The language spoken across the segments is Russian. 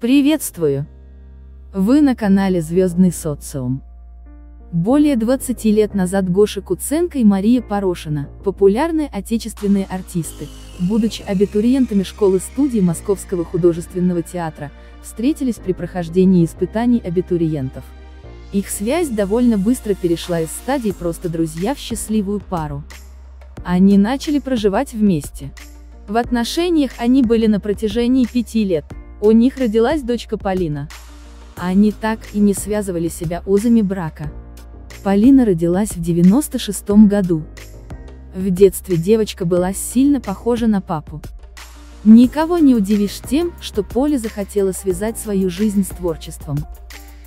Приветствую! Вы на канале Звездный социум. Более 20 лет назад Гоша Куценко и Мария Порошина, популярные отечественные артисты, будучи абитуриентами школы-студии Московского художественного театра, встретились при прохождении испытаний абитуриентов. Их связь довольно быстро перешла из стадии просто друзья в счастливую пару. Они начали проживать вместе. В отношениях они были на протяжении пяти лет. У них родилась дочка Полина. Они так и не связывали себя узами брака. Полина родилась в 96 году. В детстве девочка была сильно похожа на папу. Никого не удивишь тем, что Поле захотела связать свою жизнь с творчеством.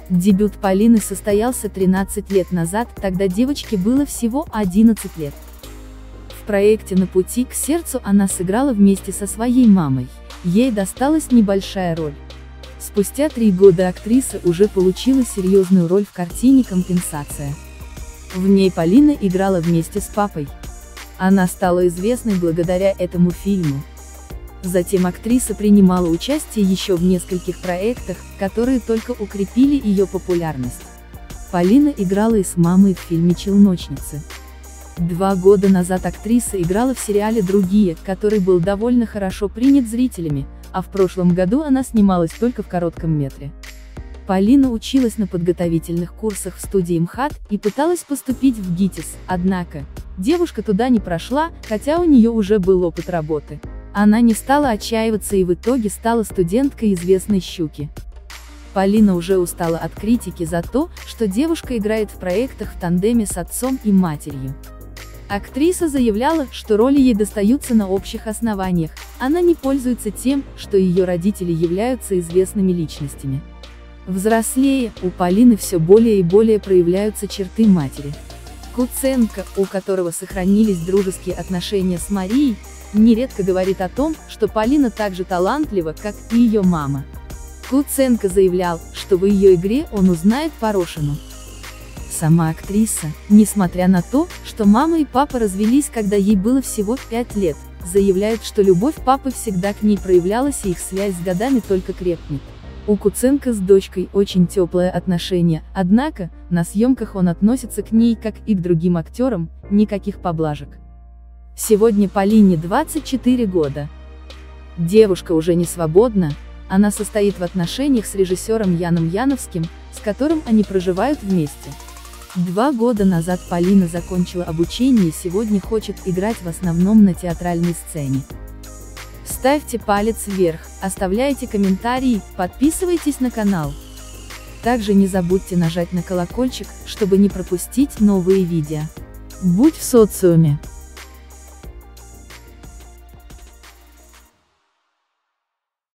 Дебют Полины состоялся 13 лет назад, тогда девочке было всего 11 лет. В проекте «На пути к сердцу» она сыграла вместе со своей мамой. Ей досталась небольшая роль. Спустя три года актриса уже получила серьезную роль в картине «Компенсация». В ней Полина играла вместе с папой. Она стала известной благодаря этому фильму. Затем актриса принимала участие еще в нескольких проектах, которые только укрепили ее популярность. Полина играла и с мамой в фильме «Челночницы». Два года назад актриса играла в сериале «Другие», который был довольно хорошо принят зрителями, а в прошлом году она снималась только в коротком метре. Полина училась на подготовительных курсах в студии МХАТ и пыталась поступить в ГИТИС, однако, девушка туда не прошла, хотя у нее уже был опыт работы. Она не стала отчаиваться и в итоге стала студенткой известной «Щуки». Полина уже устала от критики за то, что девушка играет в проектах в тандеме с отцом и матерью. Актриса заявляла, что роли ей достаются на общих основаниях, она не пользуется тем, что ее родители являются известными личностями. Взрослее, у Полины все более и более проявляются черты матери. Куценко, у которого сохранились дружеские отношения с Марией, нередко говорит о том, что Полина так же талантлива, как и ее мама. Куценко заявлял, что в ее игре он узнает Порошину. Сама актриса, несмотря на то, что мама и папа развелись, когда ей было всего 5 лет, заявляет, что любовь папы всегда к ней проявлялась и их связь с годами только крепнет. У Куценко с дочкой очень теплое отношение, однако, на съемках он относится к ней как и к другим актерам, никаких поблажек. Сегодня Полине 24 года. Девушка уже не свободна, она состоит в отношениях с режиссером Яном Яновским, с которым они проживают вместе. Два года назад Полина закончила обучение и сегодня хочет играть в основном на театральной сцене. Ставьте палец вверх, оставляйте комментарии, подписывайтесь на канал. Также не забудьте нажать на колокольчик, чтобы не пропустить новые видео. Будь в социуме.